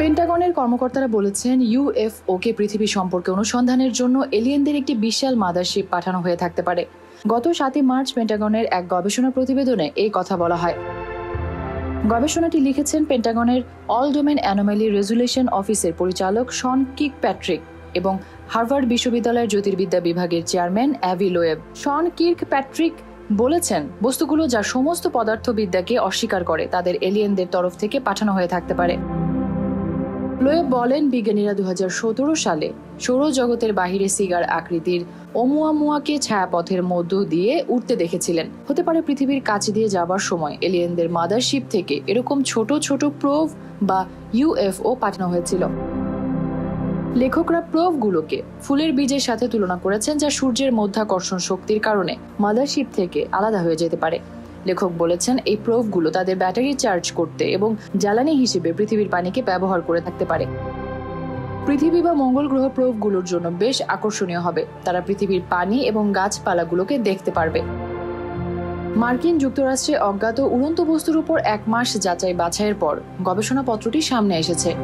পেন্টাগনের কর্মকর্তারা বলেছেন ইউএফওকে পৃথিবী সম্পর্কে অনুসন্ধানের জন্য এলিয়েনদের একটি বিশাল মাদারশিপ পাঠানো হয়ে থাকতে পারে। গত সাতই মার্চ পেন্টাগনের এক গবেষণা প্রতিবেদনে এই কথা বলা হয়। গবেষণাটি লিখেছেন পেন্টাগনের অল ডোমেন অ্যানোমালি রেজুলেশন অফিসের পরিচালক শন কিক প্যাট্রিক এবং হার্ভার্ড বিশ্ববিদ্যালয়ের জ্যোতির্বিদ্যা বিভাগের chairman Avi Loeb Sean Kirkpatrick বলেছেন, বস্তুগুলো যা সমস্ত পদার্থবিদ্যাকে অস্বীকার করে, তাদের এলিয়েনদের তরফ থেকে পাঠানো হয়ে থাকতে পারে। লোয়েব বলেন, বিজ্ঞানীরা দুহাজার সতেরো সালে সৌরজগতের বাহিরে সিগার আকৃতির ওমুয়ামুয়াকে ছায়াপথের মধ্য দিয়ে উঠতে দেখেছিলেন। হতে পারে পৃথিবীর কাছে দিয়ে যাবার সময় এলিয়েনদের মাদারশিপ থেকে এরকম ছোট ছোট প্রোভ বা ইউএফও পাঠানো হয়েছিল। লেখকরা প্রোভগুলোকে ফুলের বীজের সাথে তুলনা করেছেন যা সূর্যের মধ্যাকর্ষণ শক্তির কারণে মাদারশিপ থেকে আলাদা হয়ে যেতে পারে। লেখক বলেছেন, এই প্রোভগুলো তাদের ব্যাটারি চার্জ করতে এবং জ্বালানি হিসেবে পৃথিবীর পানিকে ব্যবহার করে থাকতে পারে। পৃথিবী বা মঙ্গল গ্রহ প্রোভগুলোর জন্য বেশ আকর্ষণীয় হবে। তারা পৃথিবীর পানি এবং গাছপালাগুলোকে দেখতে পারবে। মার্কিন যুক্তরাষ্ট্রে অজ্ঞাত উড়ন্ত বস্তুর উপর এক মাস যাচাই বাছাইয়ের পর গবেষণাপত্রটি সামনে এসেছে।